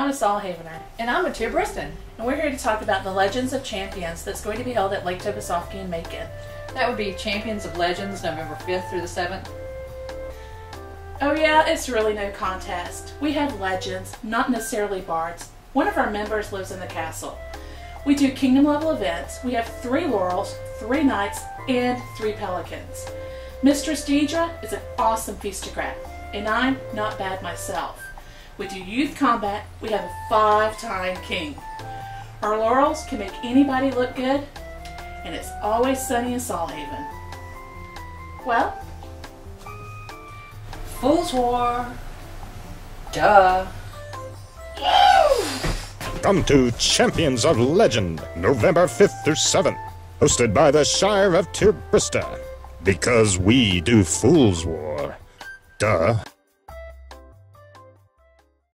I'm a Sol Havener, And I'm a Tier Briston. and we're here to talk about the Legends of Champions that's going to be held at Lake Tobesofkee in Macon. That would be Champions of Legends, November 5th through the 7th. Oh yeah, it's really no contest. We have legends, not necessarily bards. One of our members lives in the castle. We do kingdom level events. We have three laurels, three knights, and three pelicans. Mistress Deidre is an awesome feastocrat, and I'm not bad myself. We do youth combat. We have a five-time king. Our laurels can make anybody look good, and it's always sunny in Sol Haven. Well, Fool's War. Duh. Come to Champions of Legend, November 5th through 7th, hosted by the Shire of Tir Briste. Because we do Fool's War. Duh.